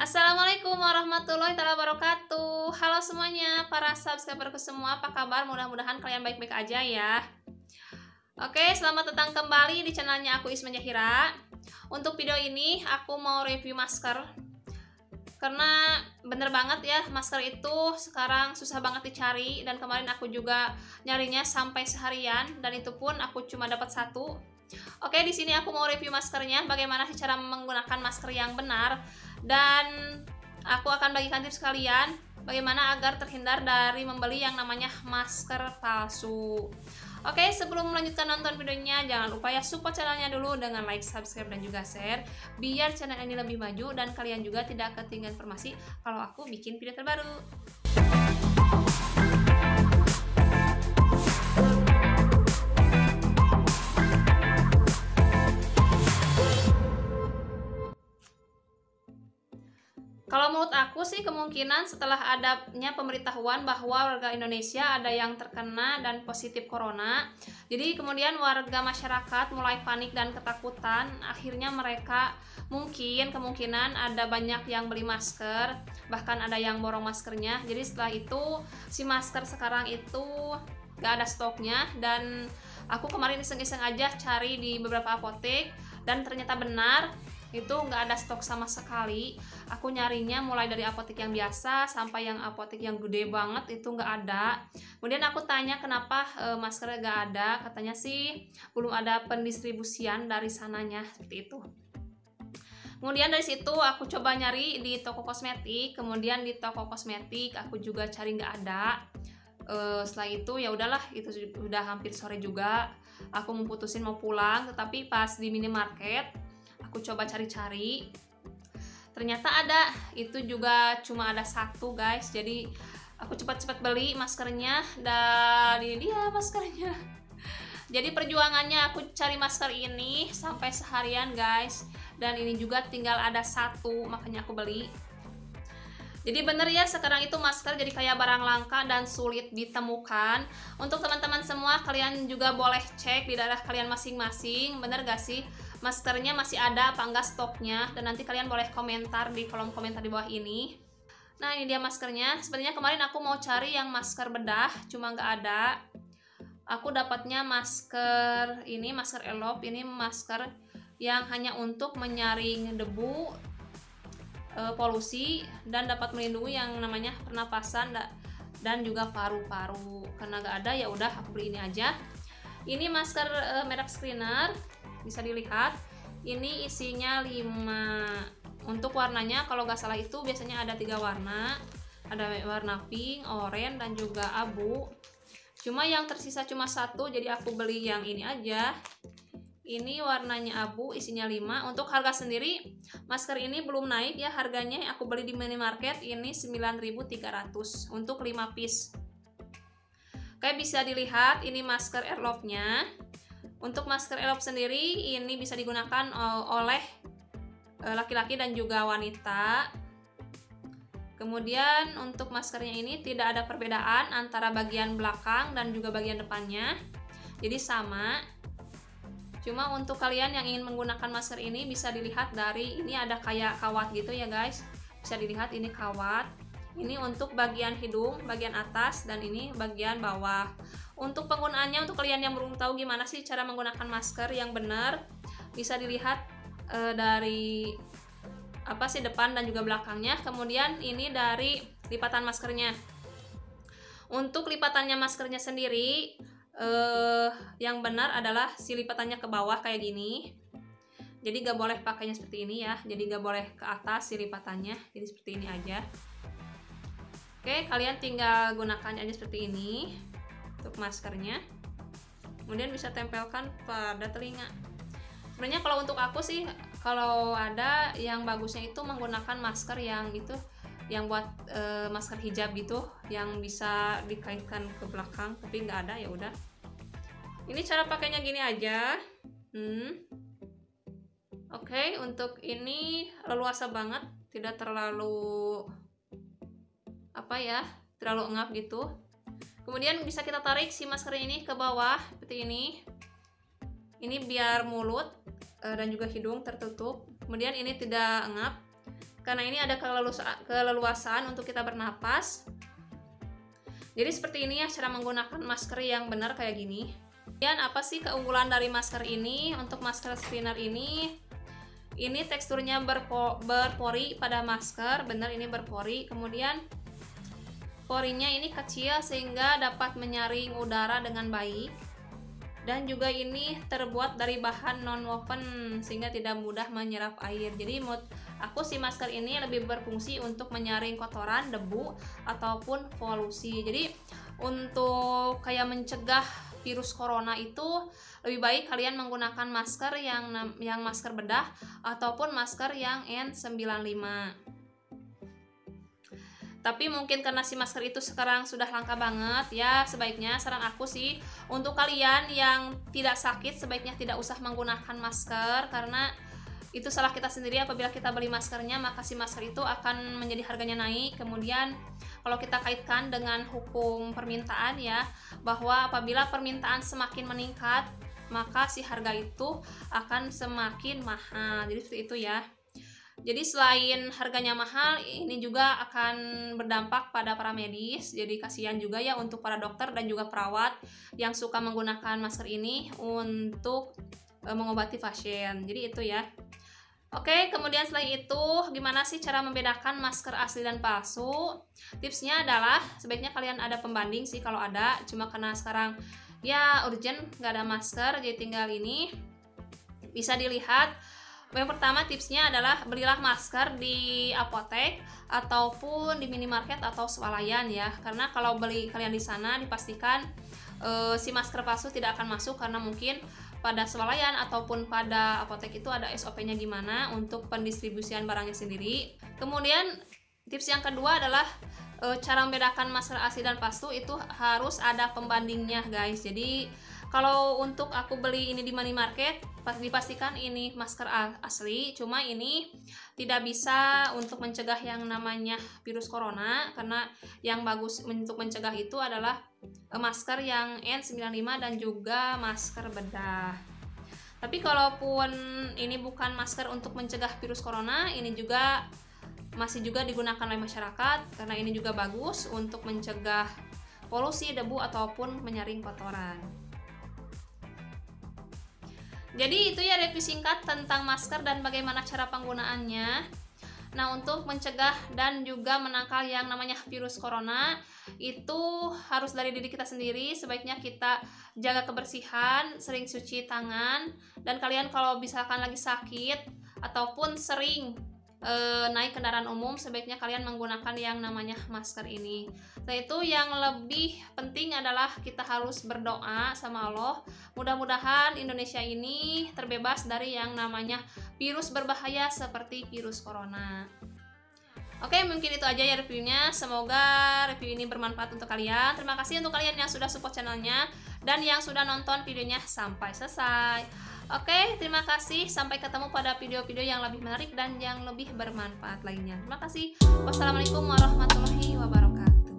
Assalamualaikum warahmatullahi wabarakatuh. Halo semuanya, para subscriberku semua Apa kabar? Mudah-mudahan kalian baik-baik aja ya. Oke, selamat datang kembali di channelnya aku Isma Jahira. Untuk video ini, aku mau review masker. Karena bener banget ya, masker itu sekarang susah banget dicari. Dan kemarin aku juga nyarinya sampai seharian Dan itu pun aku cuma dapat satu. Oke, di sini aku mau review maskernya, bagaimana cara menggunakan masker yang benar dan aku akan bagikan tips kalian bagaimana agar terhindar dari membeli yang namanya masker palsu. Oke, sebelum melanjutkan nonton videonya, jangan lupa ya support channelnya dulu dengan like, subscribe, dan juga share biar channel ini lebih maju dan kalian juga tidak ketinggalan informasi kalau aku bikin video terbaru. Sih kemungkinan setelah adanya pemberitahuan bahwa warga Indonesia ada yang terkena dan positif corona, jadi kemudian warga masyarakat mulai panik dan ketakutan. Akhirnya mereka mungkin kemungkinan ada banyak yang beli masker, bahkan ada yang borong maskernya. Jadi setelah itu si masker sekarang itu gak ada stoknya dan aku kemarin iseng-iseng aja cari di beberapa apotek dan ternyata benar itu nggak ada stok sama sekali. Aku nyarinya mulai dari apotek yang biasa sampai yang apotek yang gede banget itu nggak ada. Kemudian aku tanya kenapa e, masker nggak ada? Katanya sih belum ada pendistribusian dari sananya. Seperti itu. Kemudian dari situ aku coba nyari di toko kosmetik, kemudian di toko kosmetik aku juga cari nggak ada. E, setelah itu ya udahlah, itu sudah hampir sore juga. Aku memutusin mau pulang, tetapi pas di minimarket aku coba cari-cari. Ternyata ada. Itu juga cuma ada satu guys. Jadi aku cepat-cepat beli maskernya. Dan ini dia maskernya. Jadi perjuangannya aku cari masker ini sampai seharian guys. Dan ini juga tinggal ada satu makanya aku beli. Jadi bener ya sekarang itu masker jadi kayak barang langka dan sulit ditemukan. Untuk teman-teman semua kalian juga boleh cek di daerah kalian masing-masing. Bener gak sih maskernya masih ada apa enggak stoknya? Dan nanti kalian boleh komentar di kolom komentar di bawah ini. Nah ini dia maskernya. Sebenarnya kemarin aku mau cari yang masker bedah, cuma nggak ada. Aku dapatnya masker ini masker elop ini masker yang hanya untuk menyaring debu e, polusi dan dapat melindungi yang namanya pernapasan dan juga paru-paru karena gak ada ya udah aku beli ini aja ini masker e, merek screener bisa dilihat ini isinya 5 untuk warnanya kalau nggak salah itu biasanya ada tiga warna. Ada warna pink, oranye dan juga abu. Cuma yang tersisa cuma satu jadi aku beli yang ini aja. Ini warnanya abu isinya 5 untuk harga sendiri masker ini belum naik ya harganya. Aku beli di minimarket ini 9300 untuk 5 piece. Kayak bisa dilihat ini masker airlock-nya untuk masker elop sendiri ini bisa digunakan oleh e, laki-laki dan juga wanita kemudian untuk maskernya ini tidak ada perbedaan antara bagian belakang dan juga bagian depannya jadi sama Cuma untuk kalian yang ingin menggunakan masker ini bisa dilihat dari ini ada kayak kawat gitu ya guys. Bisa dilihat ini kawat. Ini untuk bagian hidung, bagian atas dan ini bagian bawah. Untuk penggunaannya untuk kalian yang belum tahu gimana sih cara menggunakan masker yang benar, bisa dilihat e, dari apa sih depan dan juga belakangnya. Kemudian ini dari lipatan maskernya. Untuk lipatannya maskernya sendiri uh, yang benar adalah si lipatannya ke bawah kayak gini. Jadi gak boleh pakainya seperti ini ya. Jadi gak boleh ke atas si lipatannya. Jadi seperti ini aja. Oke kalian tinggal gunakan aja seperti ini untuk maskernya kemudian bisa tempelkan pada telinga. Sebenarnya kalau untuk aku sih kalau ada yang bagusnya itu menggunakan masker yang itu yang buat e, masker hijab gitu yang bisa dikaitkan ke belakang tapi nggak ada ya udah. Ini cara pakainya gini aja. Hmm. oke okay, untuk ini leluasa banget tidak terlalu apa ya terlalu engap gitu kemudian bisa kita tarik si masker ini ke bawah seperti ini. Ini biar mulut uh, dan juga hidung tertutup. Kemudian ini tidak engap karena ini ada keleluasaan untuk kita bernapas. Jadi seperti ini ya cara menggunakan masker yang benar kayak gini. Kemudian apa sih keunggulan dari masker ini? Untuk masker spinner ini ini teksturnya berpo berpori pada masker. Benar ini berpori. Kemudian porinya ini kecil sehingga dapat menyaring udara dengan baik. Dan juga ini terbuat dari bahan non woven sehingga tidak mudah menyerap air. Jadi aku si masker ini lebih berfungsi untuk menyaring kotoran debu ataupun polusi. Jadi untuk kayak mencegah virus corona itu lebih baik kalian menggunakan masker yang yang masker bedah ataupun masker yang N95 tapi mungkin karena si masker itu sekarang sudah langka banget ya sebaiknya saran aku sih untuk kalian yang tidak sakit sebaiknya tidak usah menggunakan masker karena itu salah kita sendiri. Apabila kita beli maskernya maka si masker itu akan menjadi harganya naik. Kemudian kalau kita kaitkan dengan hukum permintaan ya bahwa apabila permintaan semakin meningkat maka si harga itu akan semakin mahal. Jadi seperti itu ya jadi selain harganya mahal, ini juga akan berdampak pada para medis. Jadi kasihan juga ya untuk para dokter dan juga perawat yang suka menggunakan masker ini untuk e, mengobati pasien. Jadi itu ya. Oke, kemudian selain itu, gimana sih cara membedakan masker asli dan palsu? Tipsnya adalah sebaiknya kalian ada pembanding sih kalau ada. Cuma karena sekarang ya urgent nggak ada masker, jadi tinggal ini bisa dilihat yang pertama tipsnya adalah belilah masker di apotek ataupun di minimarket atau swalayan ya. Karena kalau beli kalian di sana dipastikan e, si masker palsu tidak akan masuk karena mungkin pada swalayan ataupun pada apotek itu ada SOP-nya gimana untuk pendistribusian barangnya sendiri. Kemudian tips yang kedua adalah e, cara membedakan masker asli dan palsu itu harus ada pembandingnya guys. Jadi kalau untuk aku beli ini di money market dipastikan ini masker asli cuma ini tidak bisa untuk mencegah yang namanya virus corona karena yang bagus untuk mencegah itu adalah eh, masker yang N95 dan juga masker bedah. Tapi kalaupun ini bukan masker untuk mencegah virus corona ini juga masih juga digunakan oleh masyarakat karena ini juga bagus untuk mencegah polusi debu ataupun menyaring kotoran jadi itu ya review singkat tentang masker dan bagaimana cara penggunaannya. Nah, untuk mencegah dan juga menangkal yang namanya virus corona itu harus dari diri kita sendiri. Sebaiknya kita jaga kebersihan, sering cuci tangan, dan kalian kalau misalkan lagi sakit ataupun sering e, naik kendaraan umum sebaiknya kalian menggunakan yang namanya masker ini. Nah itu yang lebih penting adalah kita harus berdoa sama Allah. Mudah-mudahan Indonesia ini terbebas dari yang namanya virus berbahaya seperti virus corona. Oke, mungkin itu aja ya reviewnya. Semoga review ini bermanfaat untuk kalian. Terima kasih untuk kalian yang sudah support channelnya dan yang sudah nonton videonya sampai selesai. Oke, terima kasih. Sampai ketemu pada video-video yang lebih menarik dan yang lebih bermanfaat lainnya. Terima kasih. Wassalamualaikum warahmatullahi wabarakatuh.